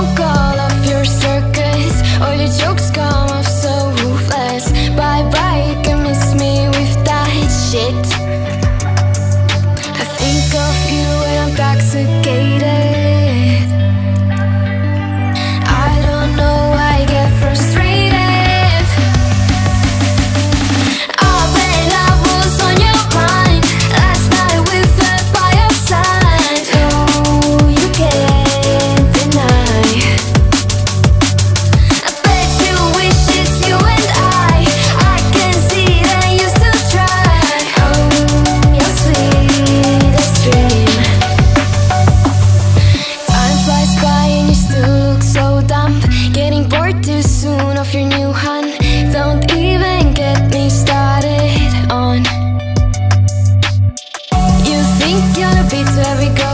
Go. Too soon off your new hun. Don't even get me started on. You think you're the beat to every girl